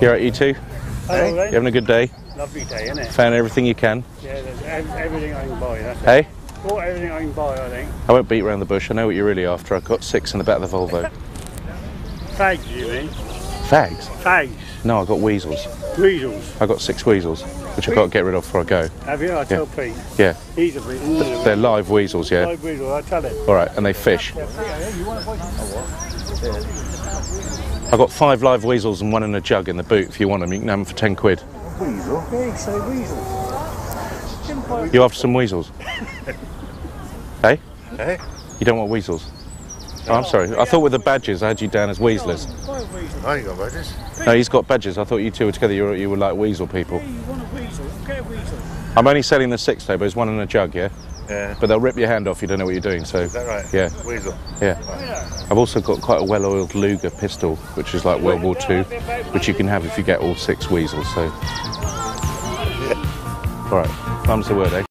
You're right, you two? Hello, You then. having a good day? Lovely day, isn't it? Found everything you can? Yeah, there's everything I can buy. That's Hey? it. Bought everything I can buy, I think. I won't beat around the bush. I know what you're really after. I've got six in the back of the Volvo. Fags, you mean? Fags? Fags. No, I got weasels. Weasels. I got six weasels, which I've got to get rid of before I go. Have you? I tell Pete. Yeah, He's a bit. they're live weasels, yeah. Live weasel, I tell him. All right, and they fish. I got five live weasels and one in a jug in the boot. If you want them, you can have them for ten quid. Weasel? Yeah, you say weasel. You after some weasels? hey? Eh? Hey? Eh? You don't want weasels? Oh, I'm sorry. I thought with the badges I had you down as weaslers. Buy a. I ain't got badges. No, he's got badges. I thought you two were together. You were, you were like weasel people. Hey, you want a weasel? Get a weasel. I'm only selling the six though, but there's one in a jug, yeah. Yeah. But they'll rip your hand off. You don't know what you're doing. So Is that right? Yeah. Weasel. yeah. I've also got quite a well-oiled Luger pistol, which is like World War II, which you can have if you get all six weasels. So. All right. Mum's the word, eh?